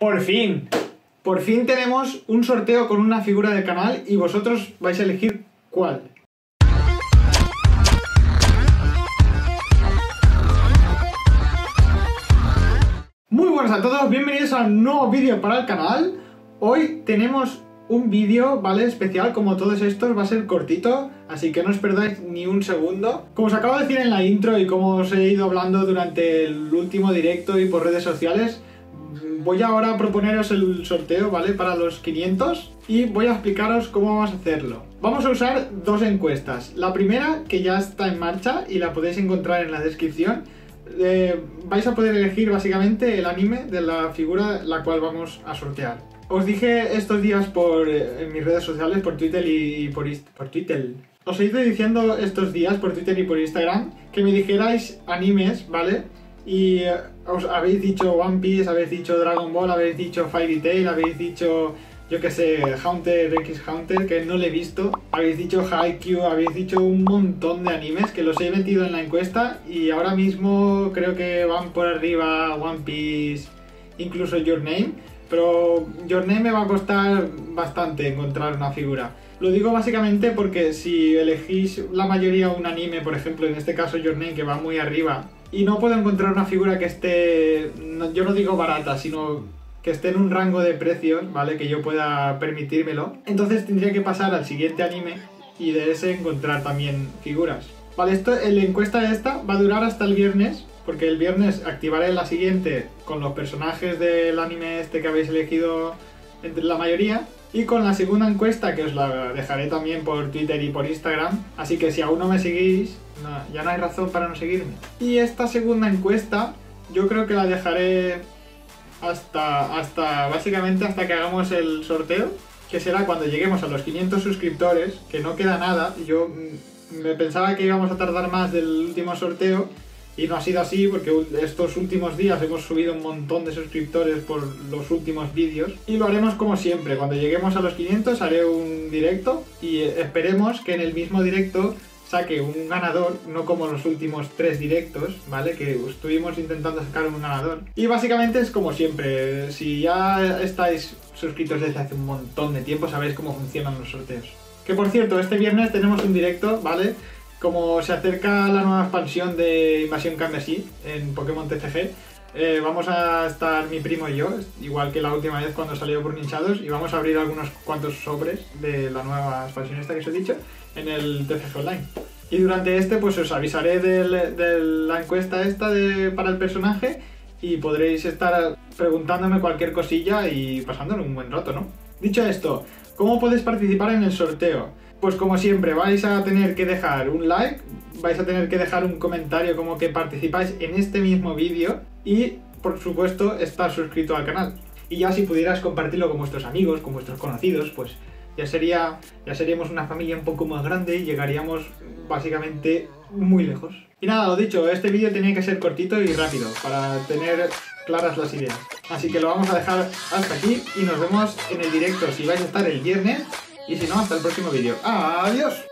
Por fin, por fin tenemos un sorteo con una figura del canal y vosotros vais a elegir cuál. Muy buenas a todos, bienvenidos a un nuevo vídeo para el canal. Hoy tenemos un vídeo, ¿vale? Especial, como todos estos, va a ser cortito, así que no os perdáis ni un segundo. Como os acabo de decir en la intro y como os he ido hablando durante el último directo y por redes sociales, voy ahora a proponeros el sorteo, ¿vale? Para los 500 y voy a explicaros cómo vamos a hacerlo. Vamos a usar dos encuestas. La primera, que ya está en marcha y la podéis encontrar en la descripción. Eh, vais a poder elegir básicamente el anime de la figura la cual vamos a sortear. Os dije estos días por eh, en mis redes sociales, por Twitter y por, por Twitter. Os he ido diciendo estos días por Twitter y por Instagram que me dijerais animes, ¿vale? Y eh, os habéis dicho One Piece, habéis dicho Dragon Ball, habéis dicho Fairy Tail, habéis dicho, yo que sé, Hunter X Hunter, que no le he visto. Habéis dicho Haikyuu, habéis dicho un montón de animes que los he metido en la encuesta y ahora mismo creo que van por arriba One Piece, incluso Your Name. Pero Your Name me va a costar bastante encontrar una figura. Lo digo básicamente porque si elegís la mayoría un anime, por ejemplo, en este caso Your Name, que va muy arriba, y no puedo encontrar una figura que esté, yo no digo barata, sino que esté en un rango de precios, ¿vale? Que yo pueda permitírmelo. Entonces tendría que pasar al siguiente anime y de ese encontrar también figuras. Vale, esto, la encuesta esta va a durar hasta el viernes, porque el viernes activaré la siguiente con los personajes del anime este que habéis elegido entre la mayoría y con la segunda encuesta, que os la dejaré también por Twitter y por Instagram. Así que si aún no me seguís, ya no hay razón para no seguirme. Y esta segunda encuesta, yo creo que la dejaré hasta, hasta básicamente hasta que hagamos el sorteo, que será cuando lleguemos a los 500 suscriptores, que no queda nada. Yo mm, me pensaba que íbamos a tardar más del último sorteo y no ha sido así porque estos últimos días hemos subido un montón de suscriptores por los últimos vídeos. Y lo haremos como siempre. Cuando lleguemos a los 500 haré un directo y esperemos que en el mismo directo saque un ganador, no como los últimos tres directos, ¿vale? Que estuvimos intentando sacar un ganador. Y básicamente es como siempre, si ya estáis suscritos desde hace un montón de tiempo, sabéis cómo funcionan los sorteos. Que por cierto, este viernes tenemos un directo, ¿vale? Como se acerca la nueva expansión de Invasión Carmesí en Pokémon TCG, eh, vamos a estar mi primo y yo, igual que la última vez cuando salió por Ninchados, y vamos a abrir algunos cuantos sobres de la nueva expansión esta que os he dicho en el TCG Online. Y durante este pues os avisaré de la encuesta esta para el personaje y podréis estar preguntándome cualquier cosilla y pasándolo un buen rato, ¿no? Dicho esto, ¿cómo podéis participar en el sorteo? Pues como siempre, vais a tener que dejar un like, vais a tener que dejar un comentario como que participáis en este mismo vídeo y, por supuesto, estar suscrito al canal. Y ya si pudieras compartirlo con vuestros amigos, con vuestros conocidos, pues ya sería ya seríamos una familia un poco más grande y llegaríamos básicamente muy lejos. Y nada, lo dicho, este vídeo tenía que ser cortito y rápido para tener claras las ideas. Así que lo vamos a dejar hasta aquí y nos vemos en el directo si vais a estar el viernes y si no, hasta el próximo vídeo. ¡Adiós!